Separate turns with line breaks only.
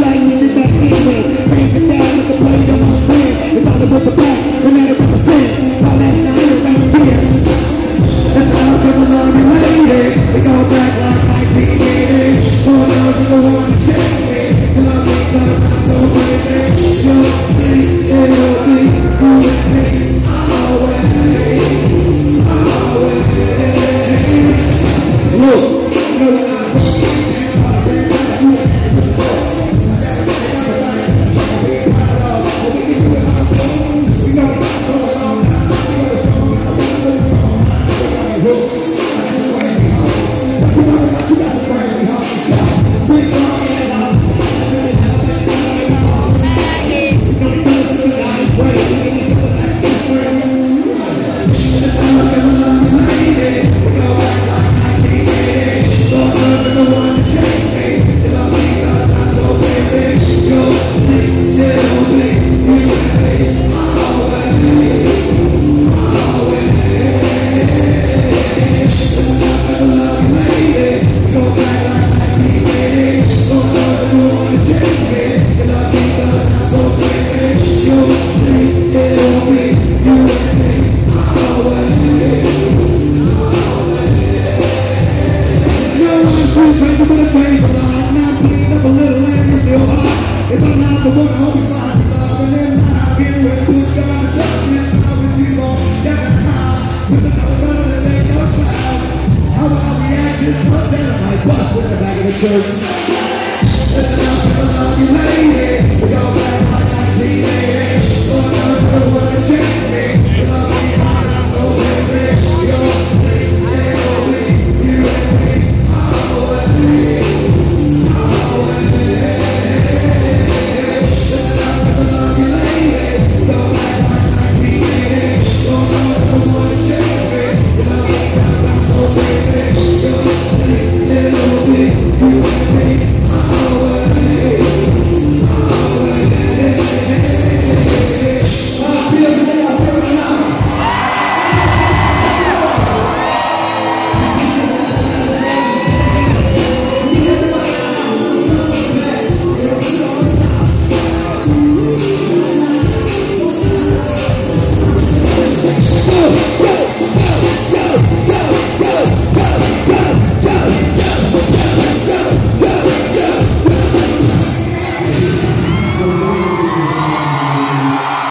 Like it's a bad way. Bring with down, look at the I'm saying. It's time to the back. I'm gonna change, but I'm not up a little land, it's still hard. It's a lot of work, I'll be fine. In time, with people. With. How put my bus in the back of the church. Listen up, I love you, lady. We go back like 1980.